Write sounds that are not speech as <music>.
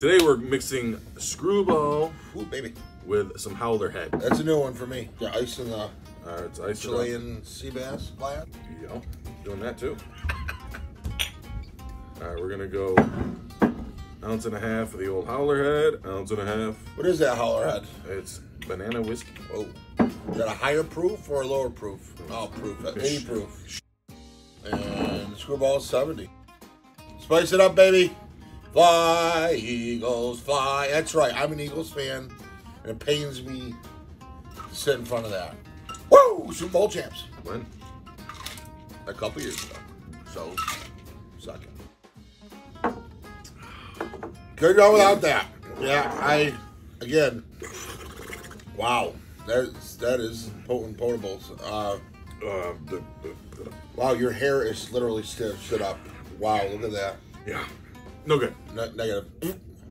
Today we're mixing screwball Ooh, baby. with some howler head. That's a new one for me. Yeah, ice in the Uh, it's ice. Chilean sea bass. Yeah, doing that too. <laughs> All right, we're gonna go ounce and a half of the old howler head, ounce and a half. What is that howler head? It's banana whiskey. Oh, is that a higher proof or a lower proof? Oh, proof. uh, 80 proof. And screwball 70. Spice it up, baby. Fly, Eagles, fly. That's right. I'm an Eagles fan, and it pains me to sit in front of that. Woo! Super Bowl champs. When? A couple years ago. So, suck it. Could go without that. Yeah, I, again, wow. That is, that is potent potables. Uh, Uh, the, the, the- wow, your hair is literally stood, stood up. Wow, look at that. yeah, No good.